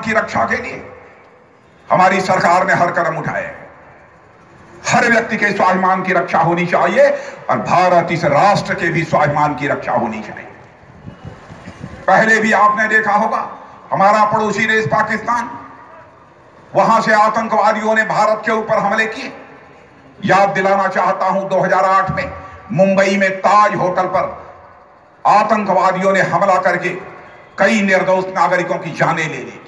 की रक्षा के लिए हमारी सरकार ने हर कदम उठाए हर व्यक्ति के स्वाभिमान की रक्षा होनी चाहिए और भारत इस राष्ट्र के भी स्वाभिमान की रक्षा होनी चाहिए। पहले भी आपने देखा होगा, हमारा पड़ोसी देश पाकिस्तान, वहाँ से आतंकवादियों ने भारत के ऊपर हमले किए। याद दिलाना चाहता हूँ 2008 में मुंबई में ताज होटल पर आतंकवादियों ने हमला करके कई निर्दोष नागरिकों की जानें ले ली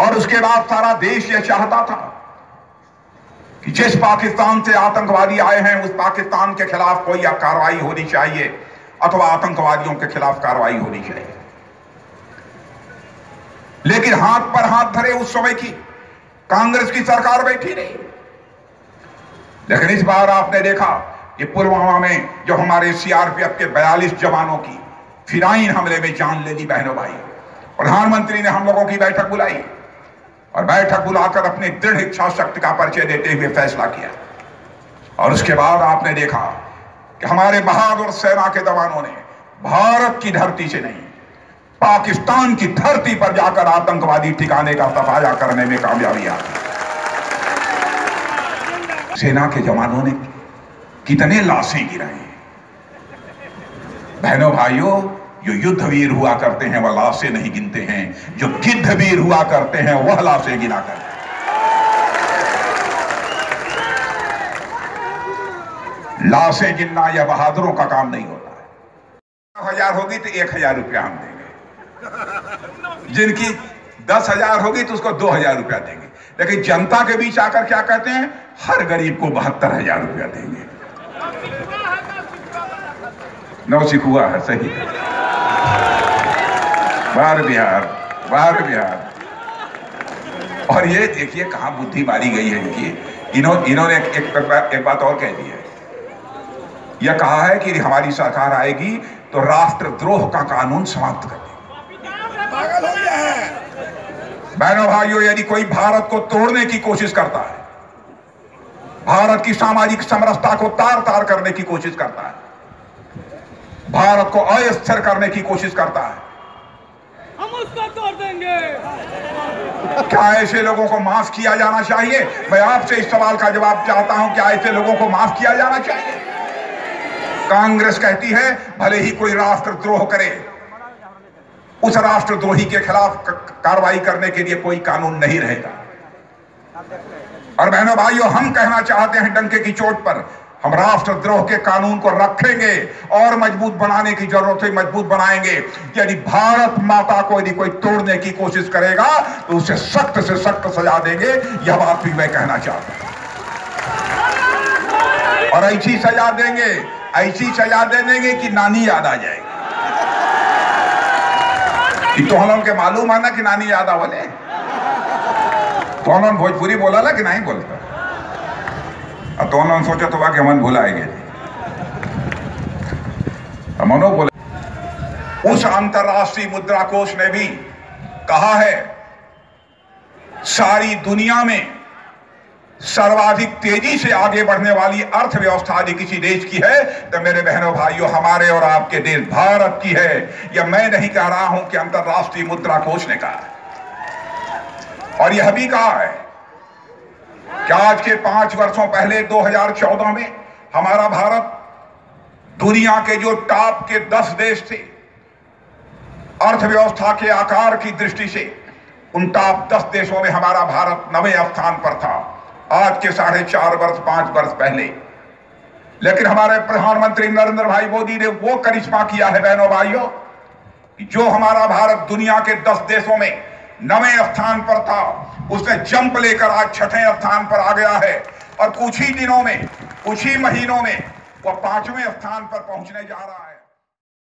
और उसके बाद सारा देश यह चाहता था कि जिस पाकिस्तान से आतंकवादी आए हैं, उस पाकिस्तान के खिलाफ कोई कार्रवाई होनी चाहिए, अथवा आतंकवादियों के खिलाफ कार्रवाई होनी चाहिए। लेकिन हाथ पर हाथ धरे उस समय की कांग्रेस की सरकार बैठी नहीं। लेकिन इस बार आपने देखा कि पुलवामा में जो हमारे सीआरपीएफ के 42 जवानों की फिराइन हमले में जान ले ली बहनों भाई। प्रधानमंत्री ने हम लोगों की बैठक बुलाई। और बैठक बुलाकर अपनी दृढ़ इच्छा शक्ति का परिचय देते हुए फैसला किया। और उसके बाद आपने देखा कि हमारे बहादुर सेना के जवानों ने भारत की धरती से नहीं, पाकिस्तान की धरती पर जाकर आतंकवादी ठिकाने का सफाया करने में कामयाबी आ सेना के जवानों ने कितने लाशें गिराई। बहनों, भाइयों जो युद्ध वीर हुआ करते हैं, वह लाशें नहीं गिनते हैं। जो गिद्ध वीर हुआ करते हैं, वह लाशें गिना करते हैं। लाशें गिनना यह बहादुरों का काम नहीं होता है। हज़ार होगी तो एक हज़ार रुपया हम देंगे। जिनकी दस हज़ार होगी तो उसको दो हज़ार रुपया देंगे। लेकिन जनता के बीच आकर क्या कहते हैं? हर गरीब को बहत्तर हज़ार रुपया देंगे। नौसिक हुआ है सही बार बिहार बार बिहार और ये देखिए कहाँ बुद्धि मारी गई है इनकी। इन्हों, इन्होंने एक, एक, एक बात और कह दी है। यह कहा है कि हमारी सरकार आएगी तो राष्ट्रद्रोह का कानून समाप्त कर देगी। हो है। बहनों भाइयों यदि कोई भारत को तोड़ने की कोशिश करता है भारत की सामाजिक समरसता को तार तार करने की कोशिश करता है भारत को अस्थिर करने की कोशिश करता है। हम उसको तोड़ देंगे। क्या ऐसे लोगों को माफ़ किया जाना चाहिए? मैं आपसे इस सवाल का जवाब चाहता हूँ क्या ऐसे लोगों को माफ़ किया जाना चाहिए? कांग्रेस कहती है भले ही कोई राष्ट्रद्रोह करे उस राष्ट्रद्रोही के खिलाफ कार्रवाई करने के लिए कोई कानून नहीं रहेगा। और बहनों भाइयों हम कहना चाहते हैं डंके की चोट पर हम राष्ट्रद्रोह के कानून को रखेंगे और मज़बूत बनाने की ज़रूरत है मज़बूत बनाएँगे। यदि भारत माता को यदि कोई तोड़ने की कोशिश करेगा तो उसे सख्त से सख्त सजा देंगे। यह बात भी मैं कहना चाहता हूँ। और ऐसी सजा देंगे, ऐसी सजा दे देंगे कि नानी याद आ जाएगी। तो हम के मालूम है ना कि नानी याद आवले तो हम भोजपुरी बोला ला कि नहीं बोलता? तो उन्होंने सोचा तो कि मन भुलाएँगे। मनो बोले उस अंतरराष्ट्रीय मुद्रा कोष ने भी कहा है, सारी दुनिया में सर्वाधिक तेज़ी से आगे बढ़ने वाली अर्थव्यवस्था यदि किसी देश की है तो मेरे बहनों भाइयों, हमारे और आपके देश भारत की है। यह मैं नहीं कह रहा हूँ कि अंतर्राष्ट्रीय मुद्रा कोष ने कहा है। और यह भी कहा है कि आज के पाँच वर्षों पहले 2014 में, हमारा भारत दुनिया के जो टॉप के दस देश थे, अर्थव्यवस्था के आकार की दृष्टि से, उन टॉप दस देशों में हमारा भारत नवे स्थान पर था। आज के साढ़े चार वर्ष, पाँच वर्ष पहले। लेकिन हमारे प्रधानमंत्री नरेंद्र भाई मोदी ने वो करिश्मा किया है, बहनों भाइयों जो हमारा भारत दुनिया के दस देशों में नवे स्थान पर था। उसने जंप लेकर आज छठे स्थान पर आ गया है। और कुछ ही दिनों में, कुछ ही महीनों में, वह पाँचवें स्थान पर पहुँचने जा रहा है।